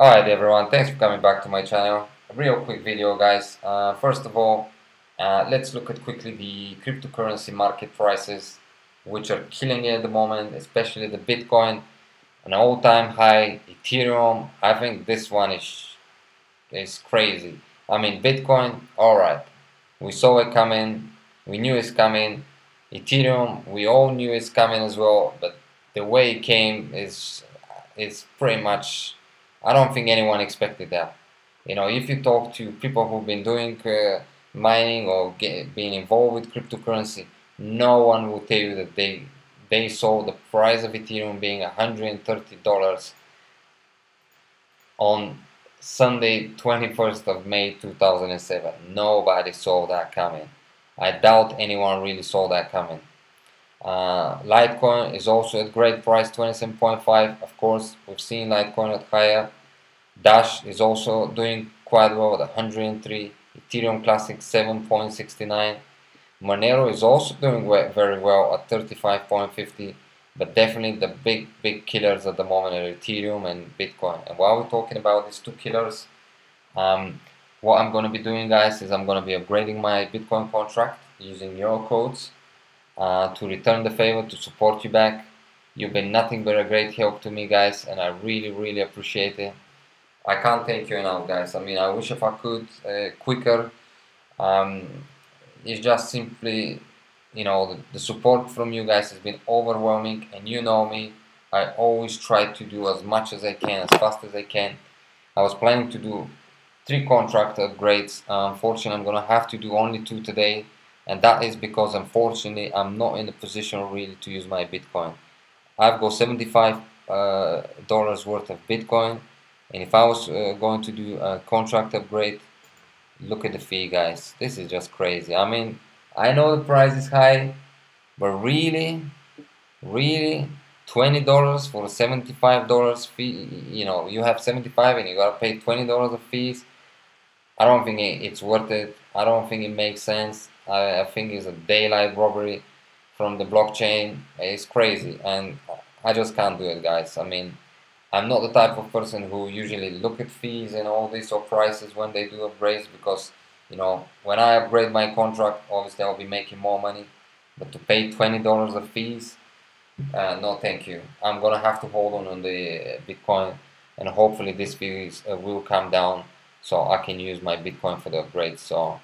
Alright everyone, thanks for coming back to my channel. A real quick video guys. Uh, first of all, uh, let's look at quickly the cryptocurrency market prices which are killing it at the moment, especially the Bitcoin, an all-time high, Ethereum, I think this one is, is crazy. I mean Bitcoin, alright, we saw it coming, we knew it's coming, Ethereum, we all knew it's coming as well, but the way it came is, is pretty much I don't think anyone expected that. You know, if you talk to people who've been doing uh, mining or get, being involved with cryptocurrency, no one will tell you that they they saw the price of Ethereum being $130 on Sunday 21st of May 2007. Nobody saw that coming. I doubt anyone really saw that coming. Uh, Litecoin is also at great price, 27.5. Of course, we've seen Litecoin at higher. Dash is also doing quite well at 103. Ethereum Classic 7.69. Monero is also doing very well at 35.50. But definitely the big, big killers at the moment are Ethereum and Bitcoin. And while we're talking about these two killers, um, what I'm going to be doing, guys, is I'm going to be upgrading my Bitcoin contract using your codes uh, to return the favor, to support you back. You've been nothing but a great help to me, guys, and I really, really appreciate it. I can't thank you enough, guys. I mean, I wish if I could uh, quicker. Um, it's just simply, you know, the, the support from you guys has been overwhelming, and you know me. I always try to do as much as I can, as fast as I can. I was planning to do three contract upgrades. Uh, unfortunately, I'm gonna have to do only two today and that is because unfortunately I'm not in a position really to use my Bitcoin. I've got 75 uh, dollars worth of Bitcoin and if I was uh, going to do a contract upgrade look at the fee guys. This is just crazy. I mean I know the price is high but really really $20 for $75 fee you know you have 75 and you gotta pay $20 of fees. I don't think it's worth it. I don't think it makes sense. I, I think it's a daylight robbery from the blockchain. It's crazy, and I just can't do it, guys. I mean, I'm not the type of person who usually look at fees and all this or prices when they do upgrades because, you know, when I upgrade my contract, obviously I'll be making more money. But to pay $20 of fees, uh, no thank you. I'm gonna have to hold on on the Bitcoin and hopefully this fees uh, will come down so I can use my Bitcoin for the upgrade. So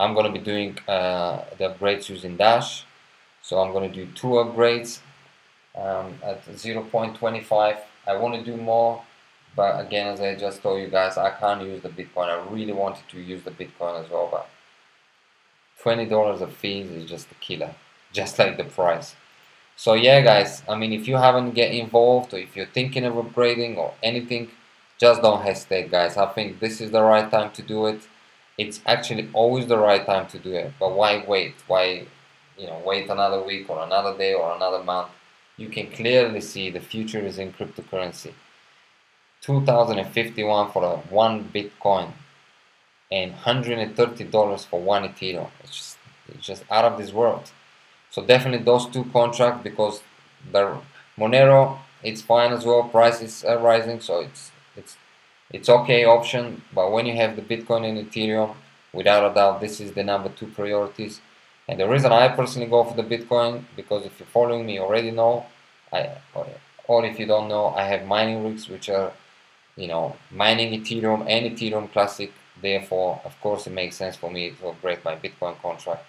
I'm going to be doing uh, the upgrades using Dash. So I'm going to do two upgrades um, at 0.25. I want to do more, but again, as I just told you guys, I can't use the Bitcoin. I really wanted to use the Bitcoin as well, but $20 of fees is just a killer, just like the price. So yeah, guys, I mean, if you haven't get involved or if you're thinking of upgrading or anything, just don't hesitate, guys. I think this is the right time to do it it's actually always the right time to do it. But why wait? Why, you know, wait another week or another day or another month? You can clearly see the future is in cryptocurrency. 2051 for a one Bitcoin and $130 for one Ethereum. It's just, it's just out of this world. So definitely those two contracts because the Monero it's fine as well. Prices are rising, so it's it's it's okay option but when you have the Bitcoin and Ethereum without a doubt this is the number two priorities and the reason I personally go for the Bitcoin because if you're following me you already know I or if you don't know I have mining rigs which are you know mining Ethereum and Ethereum Classic. Therefore of course it makes sense for me to upgrade my Bitcoin contract.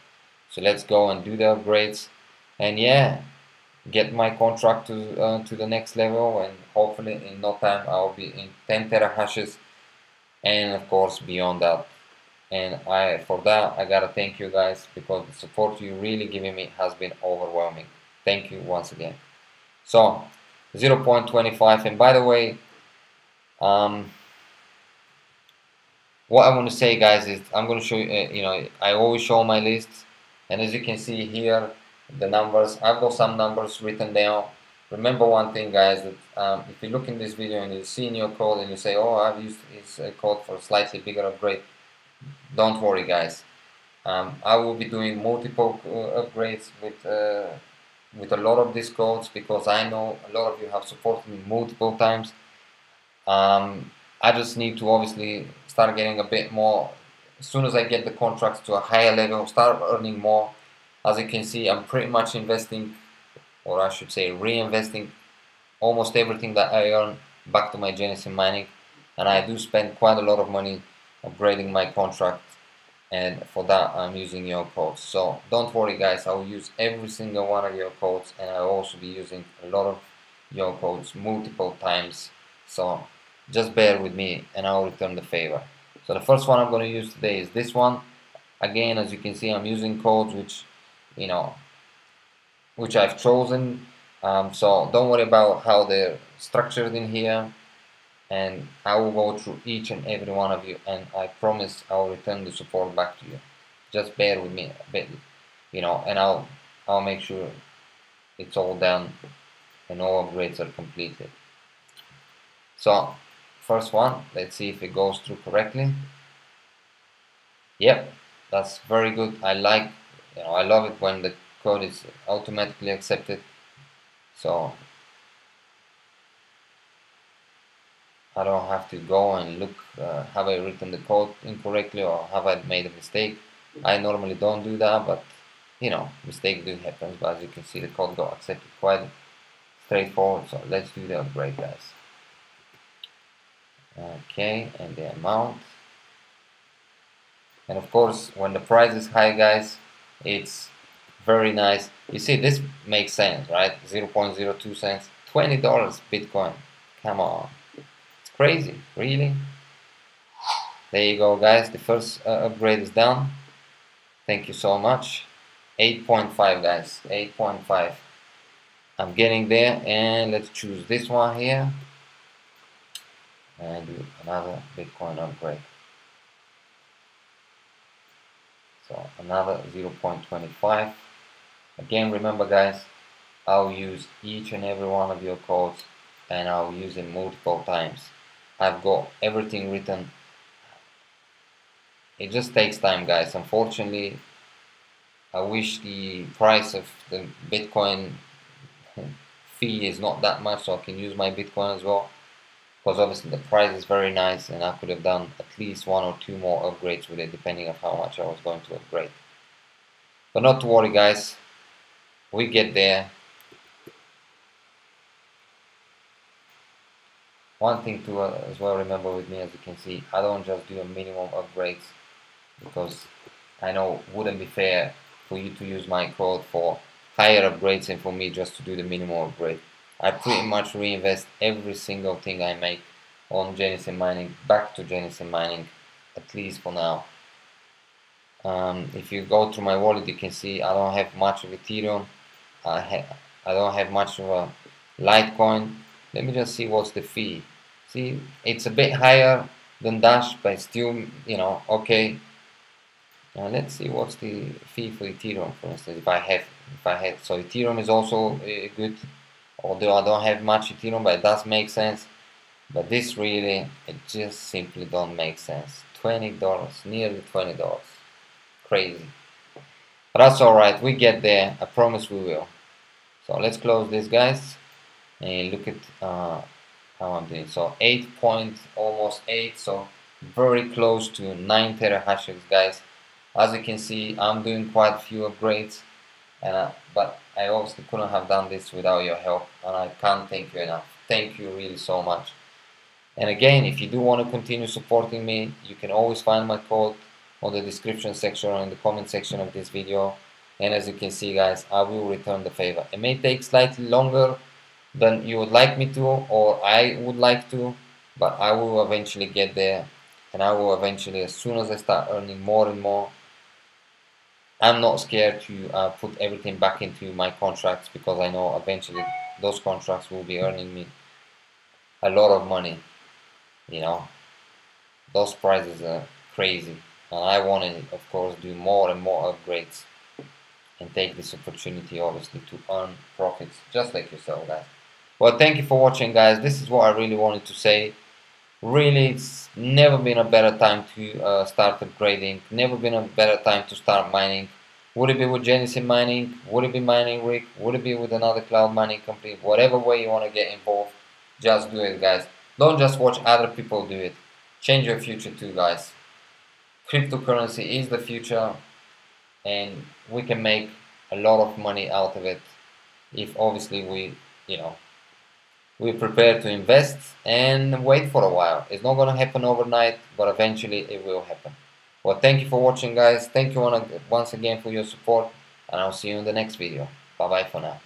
So let's go and do the upgrades. And yeah get my contract to uh, to the next level and hopefully in no time I'll be in 10 terahashes. And of course beyond that and I for that I gotta thank you guys because the support you really giving me has been overwhelming thank you once again so 0.25 and by the way um, what I want to say guys is I'm to show you uh, you know I always show my list and as you can see here the numbers. I've got some numbers written down. Remember one thing guys, that um, if you look in this video and you see in your code and you say, oh, I've used this uh, code for slightly bigger upgrade, don't worry guys. Um, I will be doing multiple uh, upgrades with uh, with a lot of these codes because I know a lot of you have supported me multiple times. um, I just need to obviously start getting a bit more as soon as I get the contracts to a higher level start earning more as you can see I'm pretty much investing or I should say reinvesting almost everything that I earn back to my Genesis mining and I do spend quite a lot of money upgrading my contract and for that I'm using your codes. So don't worry guys I will use every single one of your codes and I'll also be using a lot of your codes multiple times. So just bear with me and I'll return the favor. So the first one I'm going to use today is this one. Again as you can see I'm using codes which you know which I've chosen. Um, so don't worry about how they're structured in here and I will go through each and every one of you and I promise I will return the support back to you. Just bear with me a bit you know and I'll I'll make sure it's all done and all upgrades are completed. So first one let's see if it goes through correctly. Yep that's very good. I like you know I love it when the code is automatically accepted. So I don't have to go and look uh, have I written the code incorrectly or have I made a mistake? I normally don't do that but you know mistakes do happen but as you can see the code got accepted quite straightforward so let's do the upgrade guys. Okay and the amount. And of course when the price is high guys it's very nice. You see this makes sense right? 0.02 cents $20 Bitcoin. Come on crazy, really. There you go, guys. The first uh, upgrade is done. Thank you so much. 8.5, guys. 8.5. I'm getting there, and let's choose this one here and do another Bitcoin upgrade. So another 0.25. Again, remember, guys, I'll use each and every one of your codes and I'll use it multiple times. I've got everything written. It just takes time guys. Unfortunately I wish the price of the Bitcoin fee is not that much so I can use my Bitcoin as well. Because obviously the price is very nice and I could have done at least one or two more upgrades with it depending on how much I was going to upgrade. But not to worry guys. We get there one thing to uh, as well remember with me as you can see I don't just do a minimum upgrades because I know wouldn't be fair for you to use my code for higher upgrades and for me just to do the minimum upgrade. I pretty much reinvest every single thing I make on Genesis mining back to Genesis mining at least for now. Um, if you go through my wallet you can see I don't have much of Ethereum. I, I don't have much of a Litecoin. Let me just see what's the fee See, it's a bit higher than Dash, but still, you know, okay. Now let's see what's the fee for Ethereum, for instance. If I have, if I had, so Ethereum is also uh, good. Although I don't have much Ethereum, but it does make sense. But this really, it just simply don't make sense. Twenty dollars, nearly twenty dollars, crazy. But that's all right. We get there. I promise we will. So let's close this, guys, and look at. Uh, how I'm doing. So 8 point almost 8, so very close to 9 terahashes, guys. As you can see, I'm doing quite a few upgrades, uh, but I obviously couldn't have done this without your help, and I can't thank you enough. Thank you really so much. And again, if you do want to continue supporting me, you can always find my code on the description section or in the comment section of this video. And as you can see guys, I will return the favor. It may take slightly longer than you would like me to or I would like to but I will eventually get there. And I will eventually as soon as I start earning more and more I'm not scared to uh, put everything back into my contracts because I know eventually those contracts will be earning me a lot of money you know. Those prices are crazy. And I want to of course do more and more upgrades and take this opportunity obviously to earn profits just like yourself guys well, thank you for watching, guys. This is what I really wanted to say. Really, it's never been a better time to uh, start upgrading. Never been a better time to start mining. Would it be with Genesis Mining? Would it be Mining Rig? Would it be with another cloud mining company? Whatever way you want to get involved, just do it, guys. don't just watch other people do it change your future too guys cryptocurrency is the future and we can make a lot of money out of it if obviously we you know we prepare to invest and wait for a while. It's not going to happen overnight but eventually it will happen. Well thank you for watching guys. Thank you once again for your support and I'll see you in the next video. Bye bye for now